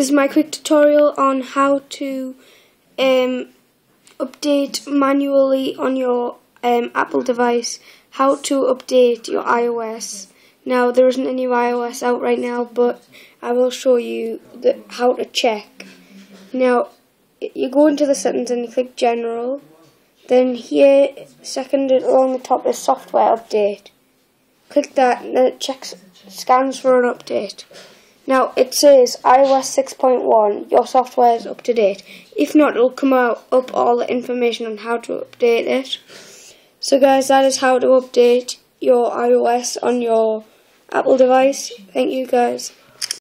This is my quick tutorial on how to um, update manually on your um, Apple device, how to update your iOS. Now there isn't a new iOS out right now, but I will show you the, how to check. Now you go into the settings and you click General. Then here, second along the top is Software Update. Click that, and then it checks, scans for an update. Now it says iOS 6.1, your software is up to date. If not, it'll come out up all the information on how to update it. So guys, that is how to update your iOS on your Apple device. Thank you guys.